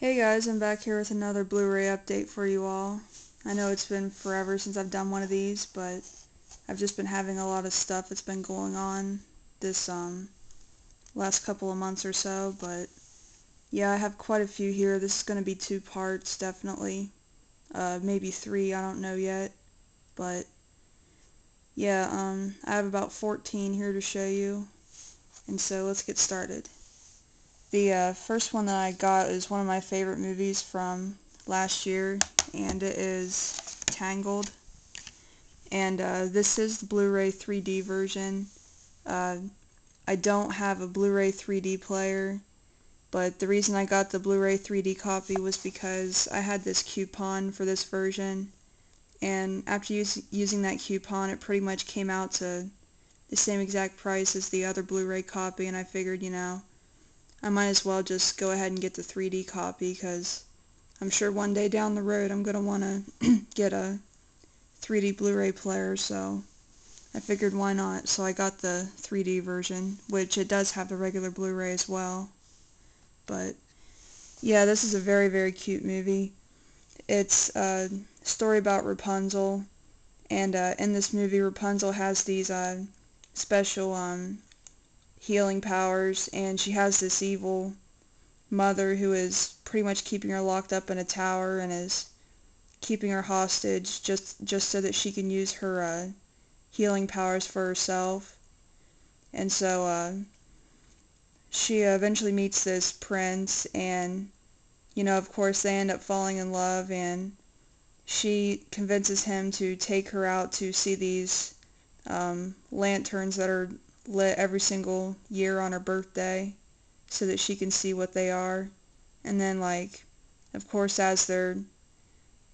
Hey guys, I'm back here with another Blu-ray update for you all. I know it's been forever since I've done one of these, but I've just been having a lot of stuff that's been going on this um last couple of months or so, but yeah, I have quite a few here. This is going to be two parts, definitely. Uh, maybe three, I don't know yet. But yeah, um, I have about 14 here to show you. And so let's get started. The uh, first one that I got is one of my favorite movies from last year, and it is Tangled. And uh, this is the Blu-ray 3D version. Uh, I don't have a Blu-ray 3D player, but the reason I got the Blu-ray 3D copy was because I had this coupon for this version, and after using that coupon, it pretty much came out to the same exact price as the other Blu-ray copy, and I figured, you know, I might as well just go ahead and get the 3D copy because I'm sure one day down the road I'm going to want to get a 3D Blu-ray player, so I figured why not. So I got the 3D version, which it does have the regular Blu-ray as well. But yeah, this is a very, very cute movie. It's a story about Rapunzel, and uh, in this movie Rapunzel has these uh, special um, healing powers, and she has this evil mother who is pretty much keeping her locked up in a tower and is keeping her hostage just just so that she can use her uh, healing powers for herself. And so uh, she eventually meets this prince, and you know, of course, they end up falling in love, and she convinces him to take her out to see these um, lanterns that are lit every single year on her birthday so that she can see what they are. And then, like, of course, as they're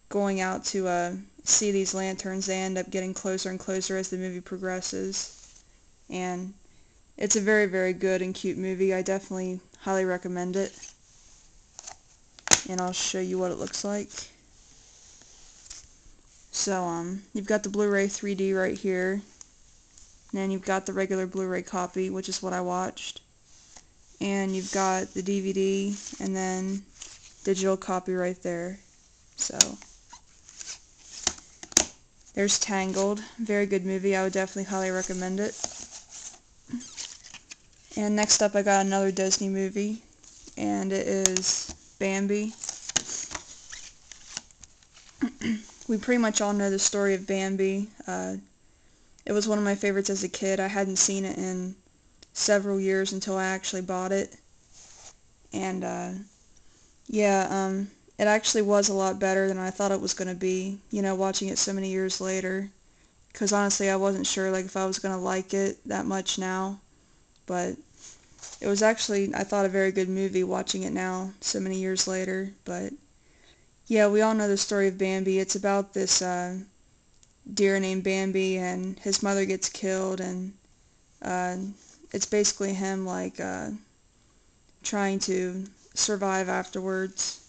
going out to uh, see these lanterns, they end up getting closer and closer as the movie progresses. And it's a very, very good and cute movie. I definitely highly recommend it. And I'll show you what it looks like. So, um, you've got the Blu-ray 3D right here. And then you've got the regular Blu-ray copy, which is what I watched. And you've got the DVD, and then digital copy right there. So, there's Tangled. Very good movie. I would definitely highly recommend it. And next up I got another Disney movie, and it is Bambi. we pretty much all know the story of Bambi. Uh, it was one of my favorites as a kid. I hadn't seen it in several years until I actually bought it. And, uh, yeah, um, it actually was a lot better than I thought it was going to be, you know, watching it so many years later. Because honestly, I wasn't sure, like, if I was going to like it that much now. But it was actually, I thought, a very good movie watching it now, so many years later. But, yeah, we all know the story of Bambi. It's about this, uh, deer named Bambi, and his mother gets killed, and uh, it's basically him like uh, trying to survive afterwards.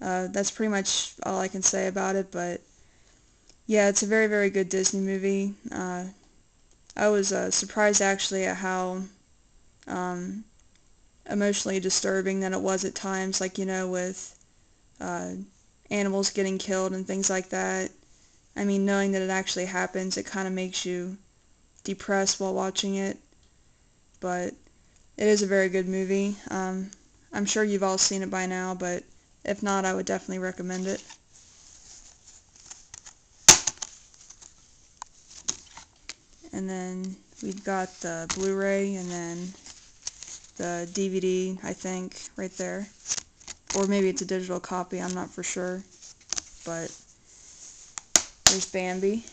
Uh, that's pretty much all I can say about it, but yeah, it's a very, very good Disney movie. Uh, I was uh, surprised actually at how um, emotionally disturbing that it was at times, like, you know, with uh, animals getting killed and things like that. I mean, knowing that it actually happens, it kind of makes you depressed while watching it. But it is a very good movie. Um, I'm sure you've all seen it by now, but if not, I would definitely recommend it. And then we've got the Blu-ray and then the DVD, I think, right there. Or maybe it's a digital copy, I'm not for sure. But there's Bambi.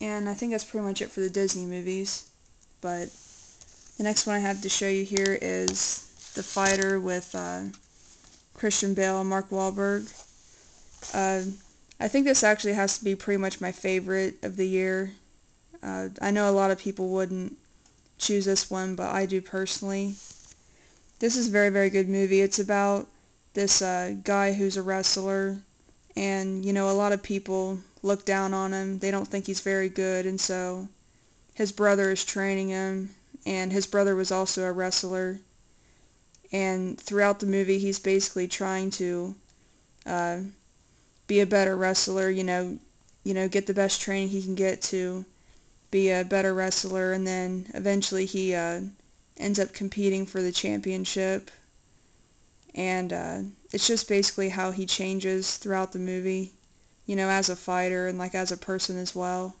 and I think that's pretty much it for the Disney movies. But the next one I have to show you here is The Fighter with uh, Christian Bale and Mark Wahlberg. Uh, I think this actually has to be pretty much my favorite of the year. Uh, I know a lot of people wouldn't choose this one, but I do personally. This is a very, very good movie. It's about this uh, guy who's a wrestler, and you know a lot of people look down on him. They don't think he's very good, and so his brother is training him, and his brother was also a wrestler. And throughout the movie, he's basically trying to uh, be a better wrestler. You know, you know, get the best training he can get to be a better wrestler, and then eventually he uh, ends up competing for the championship. And uh, it's just basically how he changes throughout the movie, you know, as a fighter and like as a person as well.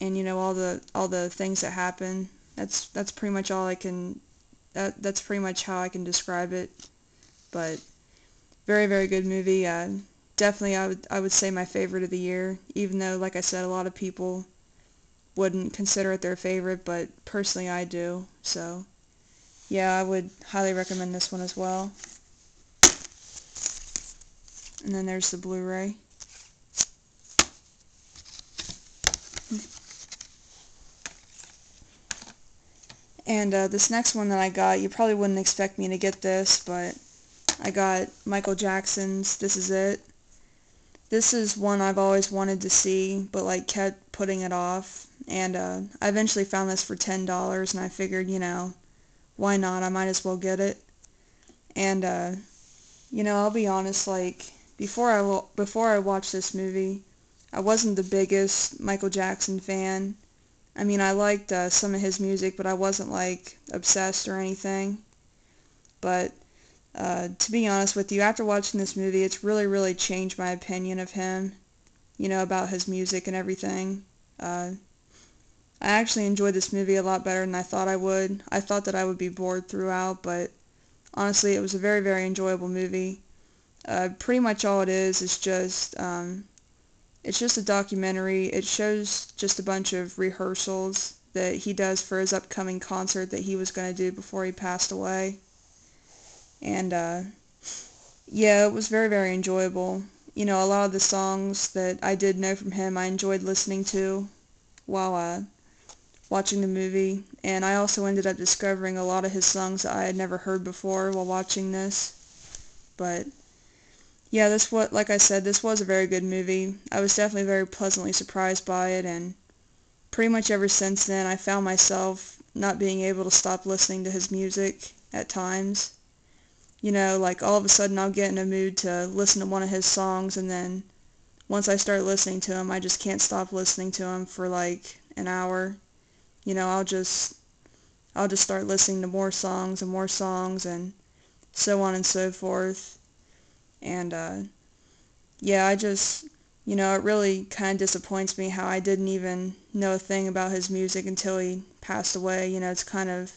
And you know all the all the things that happen. That's that's pretty much all I can. That that's pretty much how I can describe it. But very very good movie. Uh, definitely I would I would say my favorite of the year. Even though like I said, a lot of people wouldn't consider it their favorite, but personally I do. So, yeah, I would highly recommend this one as well. And then there's the Blu-ray. And uh, this next one that I got, you probably wouldn't expect me to get this, but I got Michael Jackson's This Is It. This is one I've always wanted to see, but like kept putting it off. And uh, I eventually found this for $10, and I figured, you know, why not? I might as well get it. And, uh, you know, I'll be honest, like, before I, before I watched this movie, I wasn't the biggest Michael Jackson fan. I mean, I liked uh, some of his music, but I wasn't, like, obsessed or anything. But, uh, to be honest with you, after watching this movie, it's really, really changed my opinion of him, you know, about his music and everything. Uh, I actually enjoyed this movie a lot better than I thought I would. I thought that I would be bored throughout, but honestly, it was a very, very enjoyable movie. Uh, pretty much all it is is just, um, it's just a documentary. It shows just a bunch of rehearsals that he does for his upcoming concert that he was going to do before he passed away. And, uh, yeah, it was very, very enjoyable. You know, a lot of the songs that I did know from him I enjoyed listening to while, uh, watching the movie, and I also ended up discovering a lot of his songs that I had never heard before while watching this. But yeah, this what like I said, this was a very good movie. I was definitely very pleasantly surprised by it, and pretty much ever since then, I found myself not being able to stop listening to his music at times. You know, like all of a sudden I'll get in a mood to listen to one of his songs, and then once I start listening to him, I just can't stop listening to him for like an hour you know, I'll just I'll just start listening to more songs and more songs and so on and so forth. And uh, yeah, I just you know, it really kind of disappoints me how I didn't even know a thing about his music until he passed away. You know, it's kind of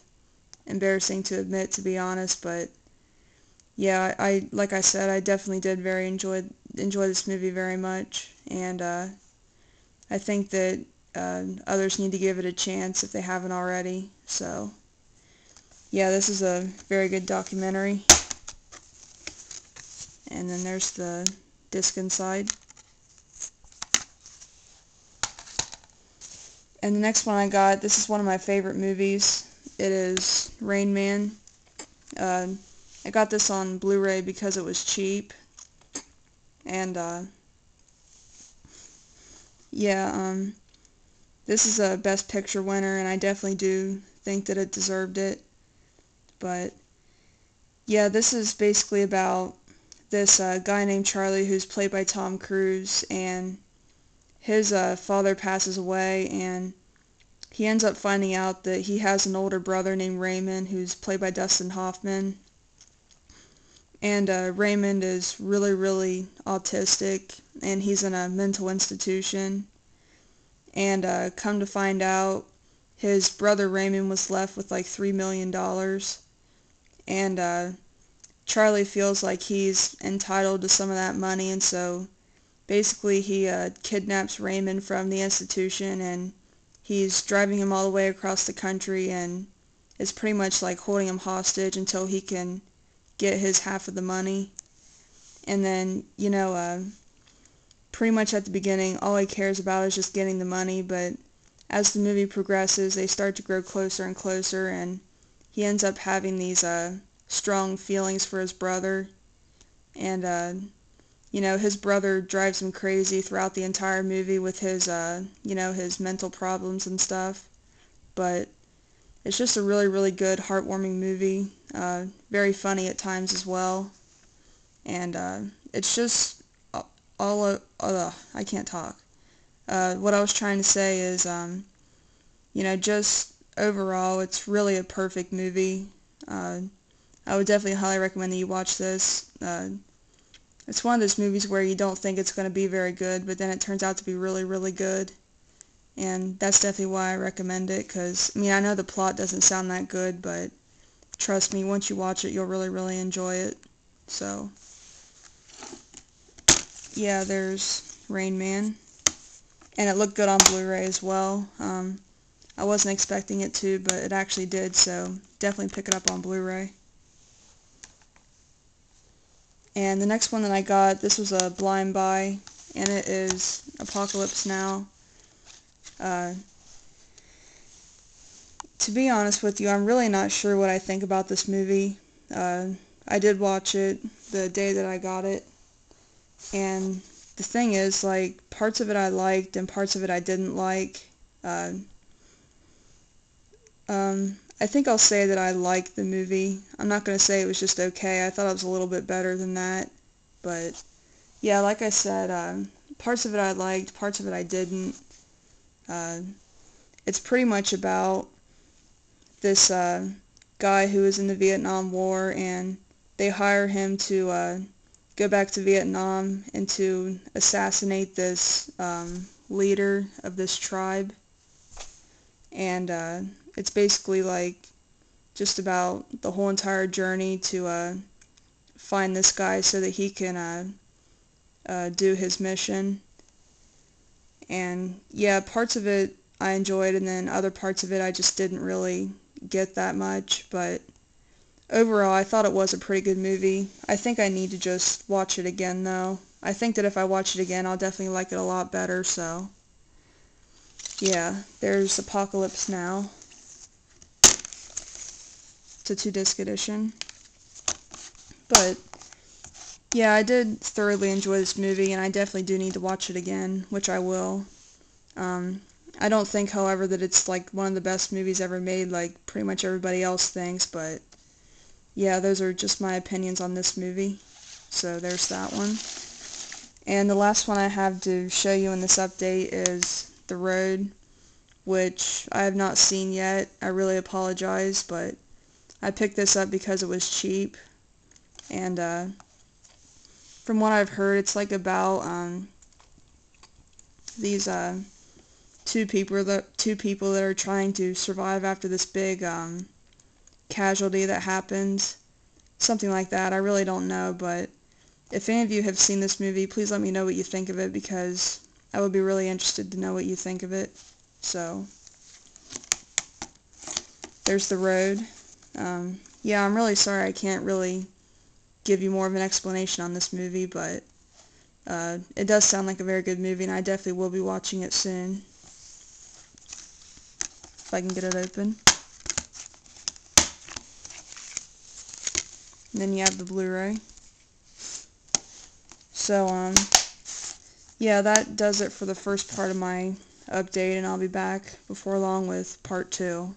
embarrassing to admit, to be honest, but yeah, I like I said, I definitely did very enjoy enjoy this movie very much, and uh, I think that uh, others need to give it a chance if they haven't already. So, yeah, this is a very good documentary. And then there's the disc inside. And the next one I got, this is one of my favorite movies. It is Rain Man. Uh, I got this on Blu-ray because it was cheap. And, uh, yeah, um, this is a Best Picture winner, and I definitely do think that it deserved it. But, yeah, this is basically about this uh, guy named Charlie who's played by Tom Cruise, and his uh, father passes away, and he ends up finding out that he has an older brother named Raymond who's played by Dustin Hoffman. And uh, Raymond is really, really autistic, and he's in a mental institution and uh, come to find out his brother Raymond was left with like three million dollars. And uh, Charlie feels like he's entitled to some of that money. And so basically he uh, kidnaps Raymond from the institution and he's driving him all the way across the country and is pretty much like holding him hostage until he can get his half of the money. And then you know uh, pretty much at the beginning, all he cares about is just getting the money, but as the movie progresses, they start to grow closer and closer, and he ends up having these uh, strong feelings for his brother, and uh, you know his brother drives him crazy throughout the entire movie with his uh, you know his mental problems and stuff, but it's just a really, really good, heartwarming movie. Uh, very funny at times as well. And uh, it's just all, uh, uh, I can't talk. Uh, what I was trying to say is, um, you know, just overall, it's really a perfect movie. Uh, I would definitely highly recommend that you watch this. Uh, it's one of those movies where you don't think it's going to be very good, but then it turns out to be really, really good. And that's definitely why I recommend it, because, I mean, I know the plot doesn't sound that good, but trust me, once you watch it, you'll really, really enjoy it. So, yeah, there's Rain Man. And it looked good on Blu-ray as well. Um, I wasn't expecting it to, but it actually did, so definitely pick it up on Blu-ray. And the next one that I got, this was a blind buy, and it is Apocalypse Now. Uh, to be honest with you, I'm really not sure what I think about this movie. Uh, I did watch it the day that I got it, and the thing is, like, parts of it I liked and parts of it I didn't like. Uh, um, I think I'll say that I liked the movie. I'm not going to say it was just okay. I thought it was a little bit better than that. But, yeah, like I said, um, parts of it I liked, parts of it I didn't. Uh, it's pretty much about this uh, guy who was in the Vietnam War, and they hire him to uh, go back to Vietnam and to assassinate this um, leader of this tribe. And uh, it's basically like just about the whole entire journey to uh, find this guy so that he can uh, uh, do his mission. And yeah, parts of it I enjoyed, and then other parts of it I just didn't really get that much. But overall, I thought it was a pretty good movie. I think I need to just watch it again, though. I think that if I watch it again, I'll definitely like it a lot better, so... Yeah, there's Apocalypse Now. It's a two-disc edition. But, yeah, I did thoroughly enjoy this movie, and I definitely do need to watch it again, which I will. Um, I don't think, however, that it's, like, one of the best movies ever made, like pretty much everybody else thinks, but, yeah, those are just my opinions on this movie. So there's that one. And the last one I have to show you in this update is The Road, which I have not seen yet. I really apologize, but I picked this up because it was cheap, and uh, from what I've heard, it's like about um, these uh, two people that two people that are trying to survive after this big um, casualty that happens, something like that. I really don't know, but if any of you have seen this movie, please let me know what you think of it because I would be really interested to know what you think of it. So, there's the road. Um, yeah, I'm really sorry I can't really give you more of an explanation on this movie, but uh, it does sound like a very good movie, and I definitely will be watching it soon. If I can get it open. Then you have the Blu-ray. So, um, yeah, that does it for the first part of my update, and I'll be back before long with part two.